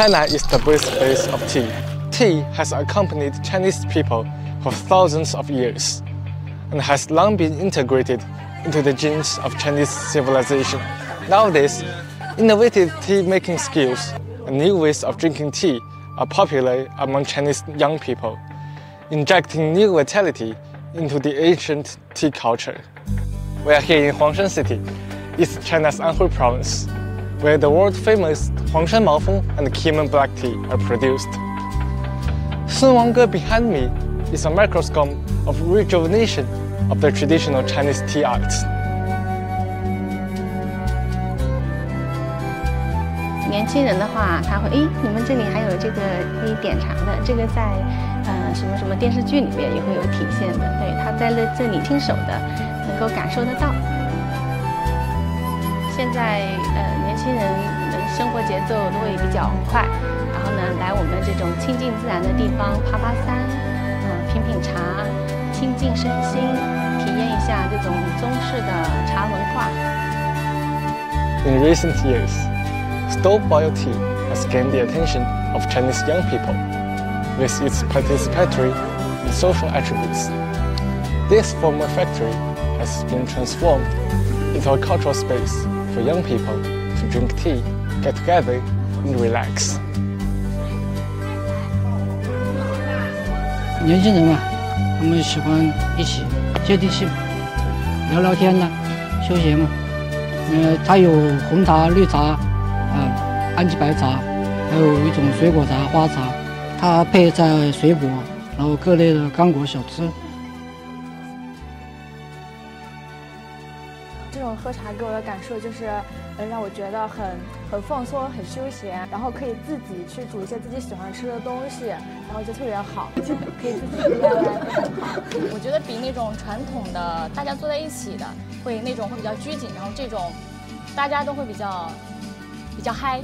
China is the birthplace of tea. Tea has accompanied Chinese people for thousands of years and has long been integrated into the genes of Chinese civilization. Nowadays, innovative tea making skills and new ways of drinking tea are popular among Chinese young people, injecting new vitality into the ancient tea culture. We are here in Huangshan City, East China's Anhui province, where the world-famous Huangshan Maofeng and Kimen black tea are produced. Sun Wangge behind me is a microscope of rejuvenation of the traditional Chinese tea arts. 年轻人的话，他会诶，你们这里还有这个可以点茶的，这个在呃什么什么电视剧里面也会有体现的。对，他在这这里亲手的，能够感受得到。 现在呃年轻人生活节奏都会比较快，然后呢来我们这种亲近自然的地方爬爬山，嗯品品茶，亲近身心，体验一下这种中式的茶文化。In recent years. Stove boiled tea has gained the attention of Chinese young people with its participatory and social attributes. This former factory has been transformed into a cultural space for young people to drink tea, get together, and relax. 年轻人嘛，他们喜欢一起接地气，聊聊天呐，休闲嘛。呃，它有红茶、绿茶。啊，安吉白茶，还有一种水果茶、花茶，它配在水果，然后各类的干果小吃。这种喝茶给我的感受就是，呃，让我觉得很很放松、很休闲，然后可以自己去煮一些自己喜欢吃的东西，然后就特别好，可以自己 DIY。我觉得比那种传统的大家坐在一起的，会那种会比较拘谨，然后这种大家都会比较比较嗨。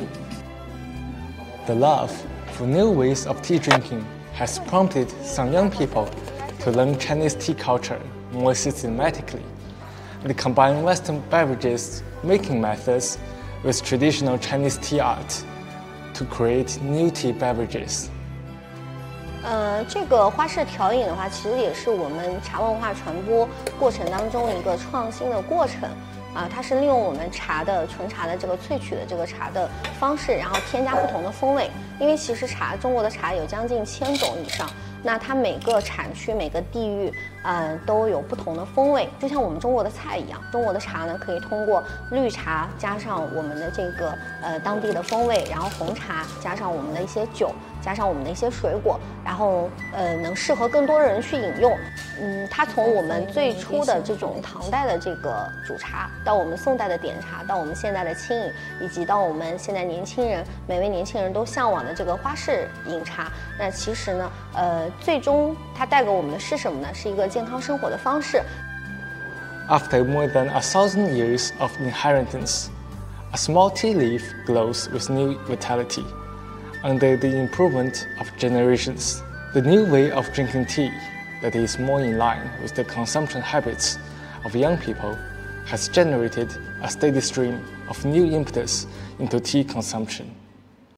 The love for new ways of tea drinking has prompted some young people to learn Chinese tea culture more systematically and combine Western beverages making methods with traditional Chinese tea art to create new tea beverages. 呃，这个花式调饮的话，其实也是我们茶文化传播过程当中一个创新的过程。啊，它是利用我们茶的纯茶的这个萃取的这个茶的方式，然后添加不同的风味。因为其实茶，中国的茶有将近千种以上， 那它每个产区、每个地域，呃，都有不同的风味。就像我们中国的菜一样，中国的茶呢，可以通过绿茶加上我们的这个呃当地的风味，然后红茶加上我们的一些酒。加上我们的一些水果，然后呃，能适合更多的人去饮用。嗯，它从我们最初的这种唐代的这个煮茶，到我们宋代的点茶，到我们现在的清饮，以及到我们现在年轻人每位年轻人都向往的这个花式饮茶。那其实呢，呃，最终它带给我们的是什么呢？是一个健康生活的方式。After more than a thousand years of inheritance, a small tea leaf glows with new vitality. Under the improvement of generations. The new way of drinking tea that is more in line with the consumption habits of young people has generated a steady stream of new impetus into tea consumption.